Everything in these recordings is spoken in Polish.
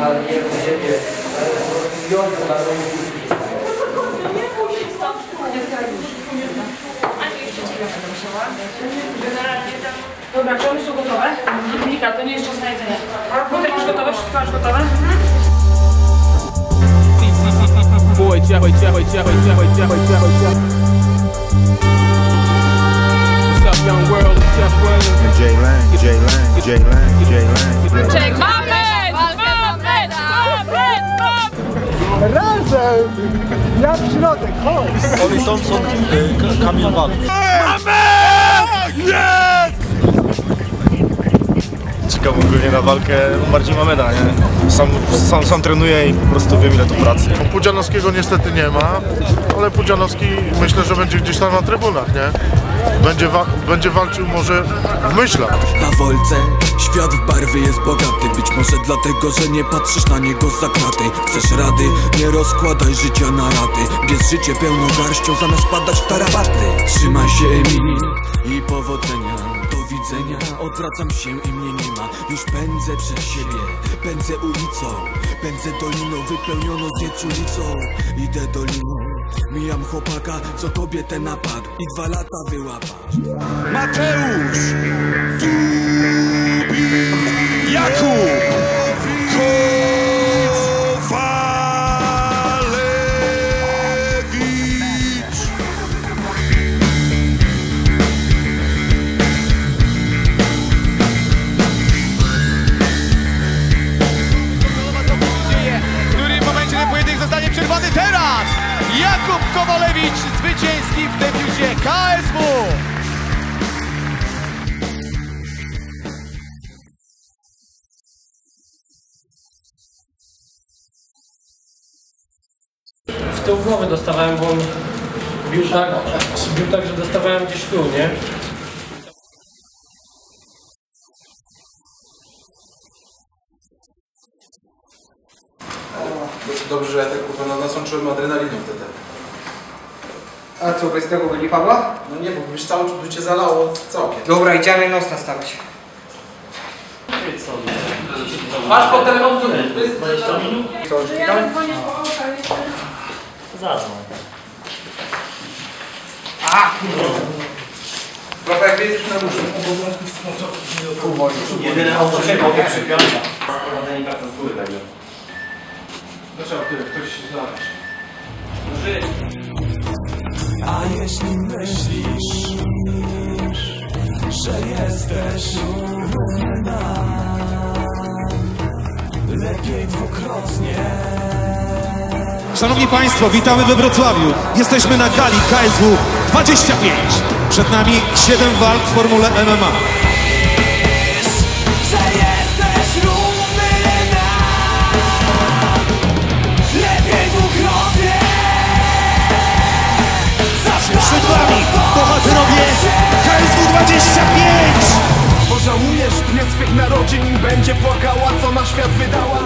Dobra, czy one są gotowe? Nika, to nie jest czas na jedzenie. Butek już gotowe, wszystko masz gotowe? Ой, чай, чай, чай, чай, чай, чай, чай, чай. What's up, young world? It's Jeff Williams. Jay Lang, Jay Lang, Jay Lang, Jay Lang. Check. Ja w środek, chodź! Oli Thompson, y, Ka- Kamil Wal. Czekam ogólnie na walkę bardziej Mameda, nie? Sam, sam, sam trenuję i po prostu wiem ile to pracy. Pudzianowskiego niestety nie ma, ale Pudzianowski myślę, że będzie gdzieś tam na trybunach, nie? Będzie, wa- będzie walczył może w myślach. Na wolce świat w barwy jest bogaty. Być może dlatego, że nie patrzysz na niego za kraty. Chcesz rady, nie rozkładaj życia na raty. Bierz życie pełną garścią zamiast padać w tarapaty Trzymaj się Emil. I powodzenia. Widzenia, odwracam się i mnie nie ma. Już pędzę przed siebie, pędzę ulicą. Pędzę doliną wypełnioną znieczulicą Idę doliną, mijam chłopaka, co kobietę napadł I dwa lata wyłapać Mateusz Jakub bił tak, bił tak, że dostawałem gdzieś tu, nie? Dobrze, że ja tak kurwa nasączyłem adrenaliną wtedy. A co, bez tego by nie padła? No nie, bo już cały by cię zalało całkiem. Dobra, idziemy nos nastawić. Masz po telefon, Co, szpital? A, kurwa. Dobra, jak jesteś na różu. Jedyne auto się mogę przypiąć. Prowadzenie pracy z góry także. Dlaczego ty? Ktoś się znaleźć. A jeśli myślisz, że jesteś równy nam, lepiej dwukrotnie. Szanowni Państwo, witamy we Wrocławiu. Jesteśmy na gali KSW 25. Przed nami 7 walk w formule MMA. Przed Wami bohaterowie KSW 25. Pożałujesz dnia swych narodzin, będzie płakała, co na świat wydała.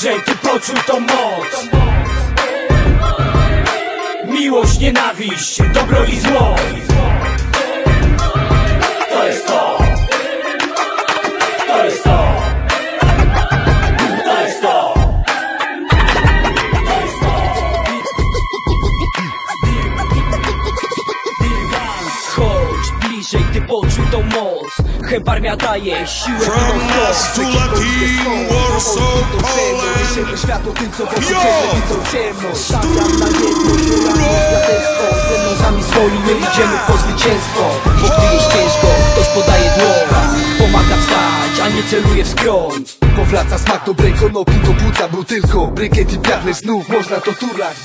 Bliżej, ty poczuj tą moc Miłość, nienawiść, dobro i zło tą moc Hebarmia daje siłę From nas to Latin, Warsaw, Poland. Światło tym, co wokół widzą ciemność Stawiam na jedno, światło Ze nogami swoimi idziemy po zwycięstwo Bo gdy jest ciężko, ktoś podaje dłoń Pomaga wstać, a nie celuje w skroń Powraca smak dobrej konopi do płuca Był tylko brykiet i piarny znów Można to turlać,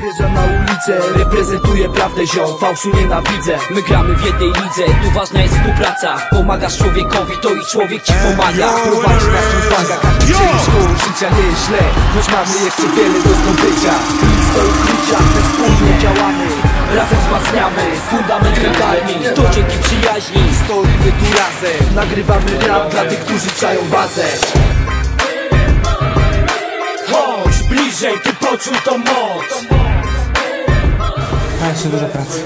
Wjeżdżam na ulicę, reprezentuję prawdę ziom Fałszu nienawidzę, my gramy w jednej lidze Tu ważna jest współpraca, pomagasz człowiekowi To i człowiek ci pomaga. Prowadzi nas tu zmaga, każdy dzień szkoły życia nie jest źle Choć mamy jeszcze wiele do zdobycia. Nic do ukrycia, my wspólnie działamy Razem wzmacniamy fundament mentalny. To dzięki przyjaźni stoimy tu razem. Nagrywamy rap dla tych, którzy czają bazę. Chodź bliżej, ty poczuj tą moc Ma jeszcze dużo pracy.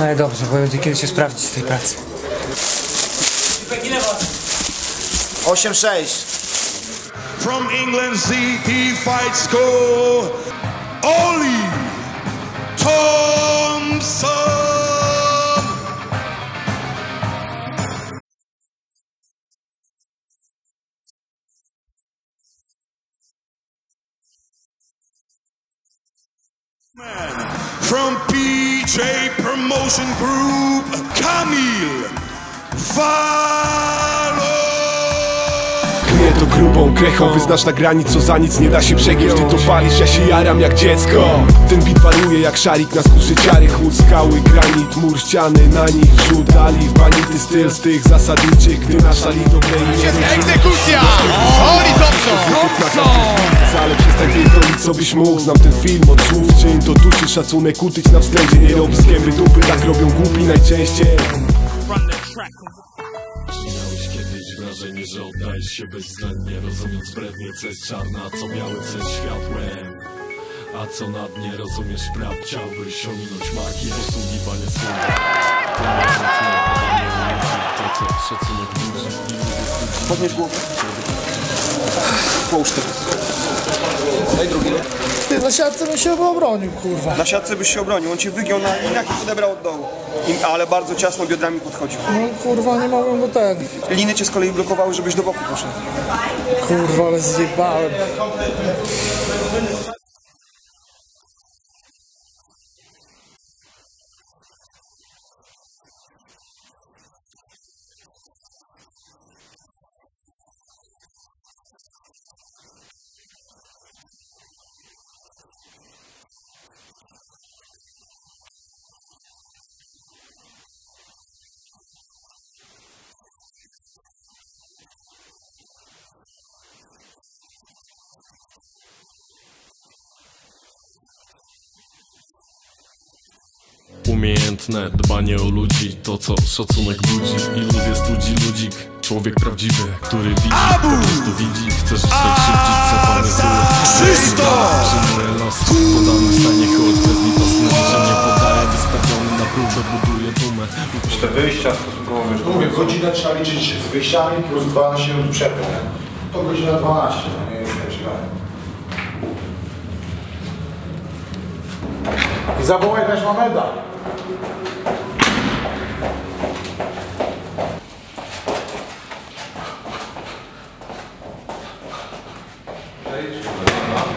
Ale dobrze, bo będzie kiedy się sprawdzić z tej pracy. 8-6 From England City Fight School Oli Thompson motion group Camille. Va to grubą krechą, wyznacz granic, co za nic nie da się przegiąć. Ty to palisz, ja się jaram jak dziecko. Ten bit waruje jak szarik na skórze ciary. Chłód, skały, granit, mur, ściany Na nich rzut. Dali w banity styl z tych zasadniczych Gdy nasza li dobrej Jest egzekucja! Oli Thompson! Ale przestań pierdolić co byś mógł. Znam ten film od słów Czym to tuczy szacunek utyć na wstępie Nie robi z gęby dupy, tak robią głupi najczęściej że oddajesz się bezwzględnie Rozumiąc brednie, co jest czarne, a co białe, co jest światłem A co na dnie, rozumiesz praw Chciałbyś ominąć marki, posługiwanie słowa To co szacunek budzi Podnieś głowę. Połóż teraz. Daj drugi. Ty, na siatce bym się obronił, kurwa. Na siatce byś się obronił. On cię wygiął na liniach i odebrał od dołu. I, ale bardzo ciasno biodrami podchodził. No kurwa, nie mogłem go ten. Liny cię z kolei blokowały, żebyś do boku poszedł. Kurwa, ale zjebałem. Umiejętne dbanie o ludzi To co szacunek budzi Iluzję studzi ludzik Człowiek prawdziwy, który widzi Po prostu widzi Chce żyć tak krzywdzić Co pan Krzysztof! Przyjmuje los Podany stanie choć bezlitosny Że nie podaje Wystawiony na próbę Buduje dumę Te wyjścia stosunkowo wiesz, Mówię, godzinę trzeba liczyć z wyjściami plus 12 minut przerwy. To godzina 12, no nie jest tak źle. I zawołaj też Mameda.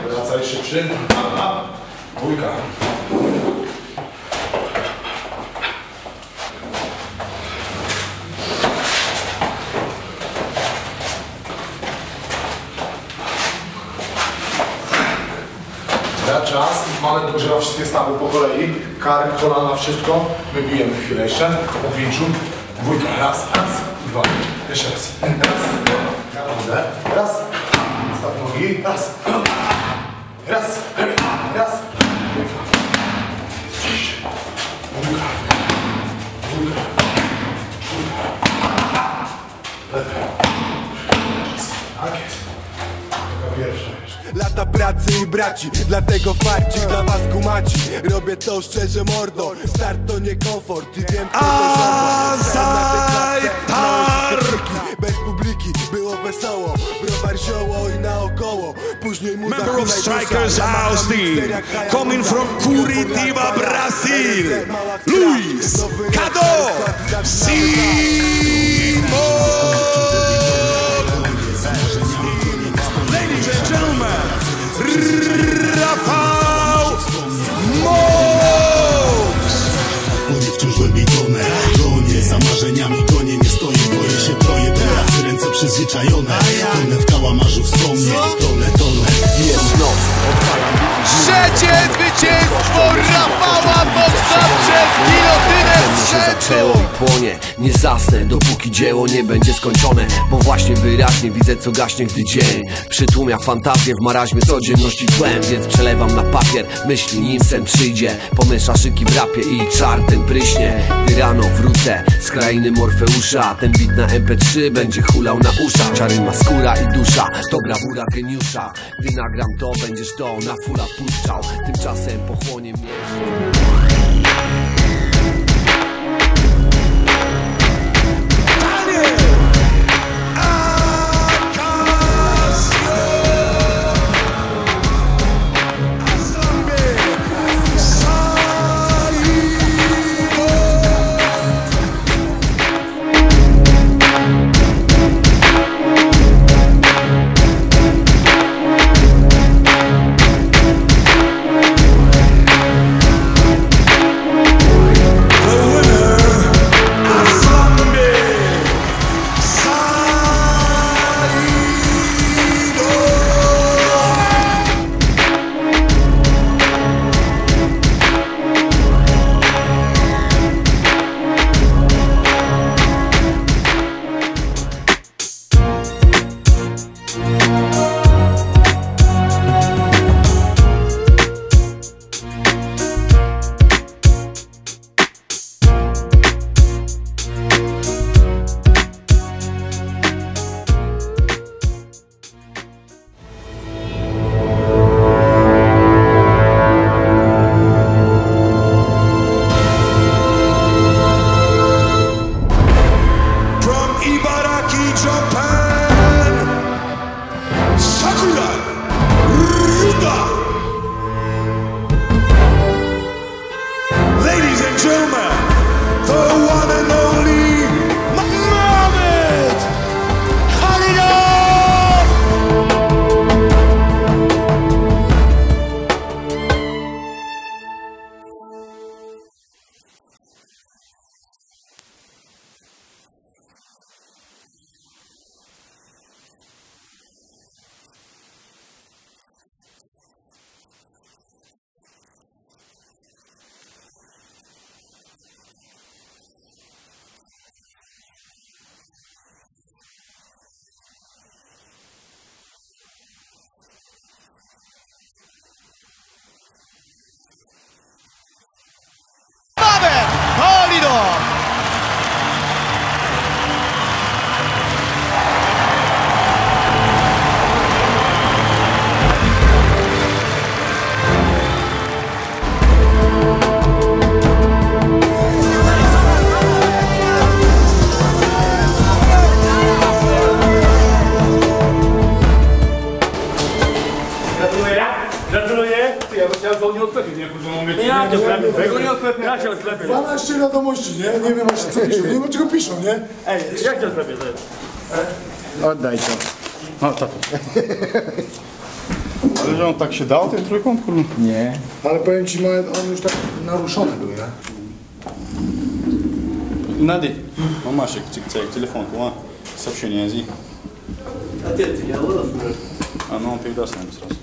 Wracaj szybszy. Dwójka. Da czas, mamy dogrzewa wszystkie stawy po kolei, kark, kolana, wszystko. My bijemy chwilę jeszcze, po pięciu. Dwójka, raz, raz, dwa. Jeszcze raz. Raz, dwa. Raz, nogi, raz. Raz, raz. Dwójka. Lewy. Tak. Lata pracy i braci, dlatego farcik dla was kumaci Robię to szczerze mordo, start to nie komfort i wiem kto to triki, bez publiki było wesoło zioło i naokoło, później muza Member of Strikers House Team, coming from Curitiba, Brazil, Luis Cado Simon. Ladies and gentlemen, Rafał Moks. Konie wciąż wybiegone Gonię za marzeniami, konie nie stoję Boję się, boję teraz ręce przyzwyczajone Zwycięstwo Rafała Boksa przez się zaczęło i płonie. Nie zasnę, dopóki dzieło nie będzie skończone Bo właśnie wyraźnie widzę co gaśnie, gdy dzień Przytłumia fantazję w maraźmie codzienności tłem Więc przelewam na papier myśli nim sen przyjdzie. Pomiesza szyki w rapie i czar ten pryśnie. Gdy rano wrócę z krainy Morfeusza Ten bit na MP3 będzie hulał na uszach. Czary ma skóra i dusza, to brawura geniusza. Gdy nagram to będziesz to na fula puszczał. Tymczasem pochłonie mnie 12 wiadomości, nie? Nie wiem właśnie co piszą, nie wiem czego piszą, nie? Ej, jak cię odklepię teraz? Oddaj to. No to. Ale że on tak się dał, ten trójkąt? kurwa? Nie. Ale powiem ci, ma- on już tak naruszony był, nie? Надо. Мамашек, цик-цак, телефон, кума. Сообщение, Ази. Отец, я вырос уже. А ну, он передаст нам сразу.